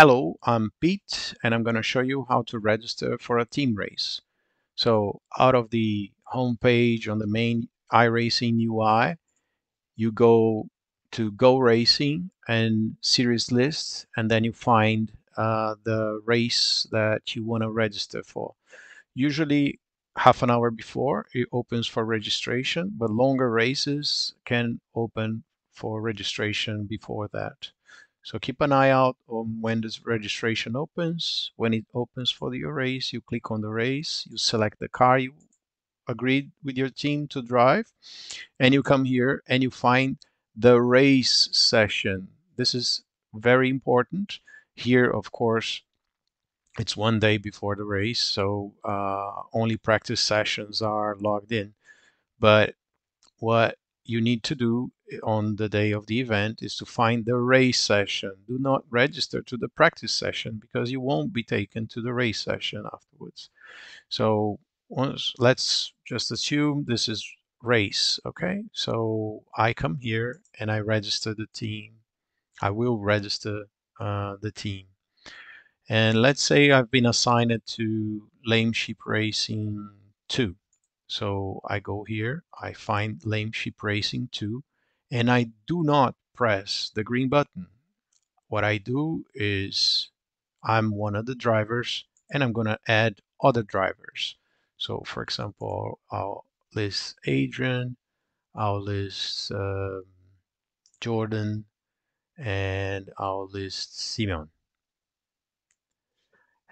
Hello, I'm Pete and I'm going to show you how to register for a team race. So out of the home page on the main iRacing UI, you go to Go Racing and Series List and then you find uh, the race that you want to register for. Usually half an hour before it opens for registration, but longer races can open for registration before that. So keep an eye out on when this registration opens. When it opens for your race, you click on the race, you select the car you agreed with your team to drive, and you come here and you find the race session. This is very important. Here, of course, it's one day before the race, so uh, only practice sessions are logged in. But what you need to do on the day of the event is to find the race session. Do not register to the practice session because you won't be taken to the race session afterwards. So once let's just assume this is race, okay? So I come here and I register the team. I will register uh, the team. And let's say I've been assigned to Lame Sheep Racing 2. So I go here, I find Lame Sheep Racing 2, and I do not press the green button. What I do is I'm one of the drivers and I'm going to add other drivers. So for example, I'll list Adrian, I'll list um, Jordan, and I'll list Simeon.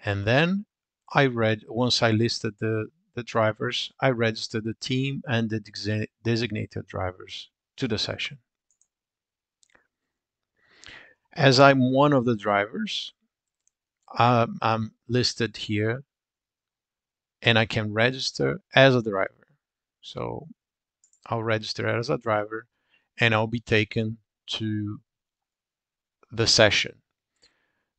And then I read, once I listed the, the drivers, I registered the team and the designated drivers to the session. As I'm one of the drivers, um, I'm listed here and I can register as a driver. So I'll register as a driver and I'll be taken to the session.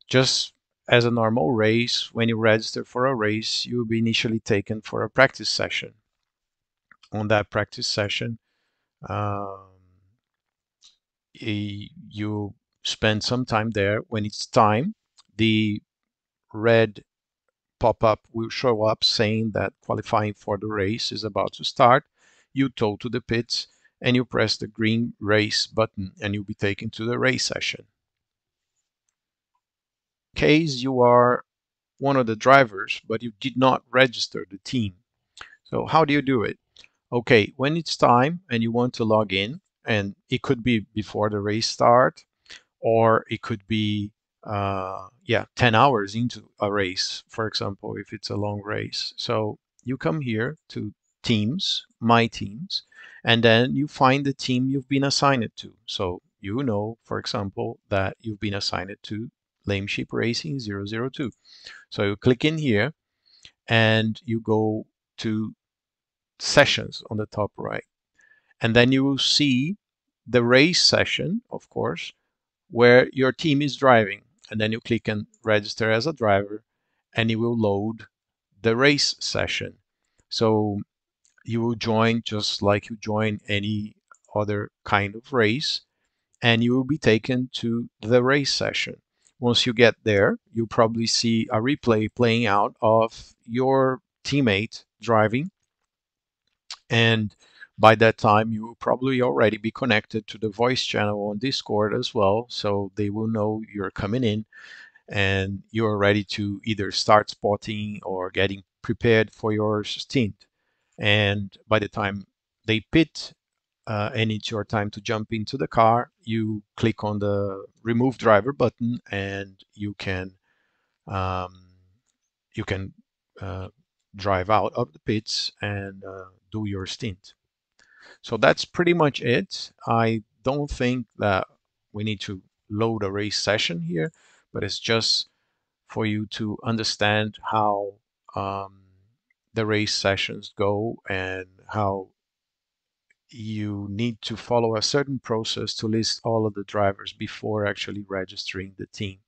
Just as a normal race, when you register for a race, you'll be initially taken for a practice session. On that practice session, um, you spend some time there. When it's time, the red pop-up will show up saying that qualifying for the race is about to start. You tow to the pits and you press the green race button and you'll be taken to the race session case you are one of the drivers, but you did not register the team. So how do you do it? Okay, when it's time and you want to log in, and it could be before the race start, or it could be, uh, yeah, 10 hours into a race, for example, if it's a long race. So you come here to teams, my teams, and then you find the team you've been assigned to. So you know, for example, that you've been assigned to Lame Sheep Racing 002. So you click in here and you go to sessions on the top right. And then you will see the race session, of course, where your team is driving. And then you click and register as a driver and it will load the race session. So you will join just like you join any other kind of race and you will be taken to the race session. Once you get there, you'll probably see a replay playing out of your teammate driving. And by that time, you will probably already be connected to the voice channel on Discord as well. So they will know you're coming in and you're ready to either start spotting or getting prepared for your stint. And by the time they pit uh, and it's your time to jump into the car, you click on the remove driver button and you can um, you can uh, drive out of the pits and uh, do your stint. So that's pretty much it. I don't think that we need to load a race session here, but it's just for you to understand how um, the race sessions go and how you need to follow a certain process to list all of the drivers before actually registering the team.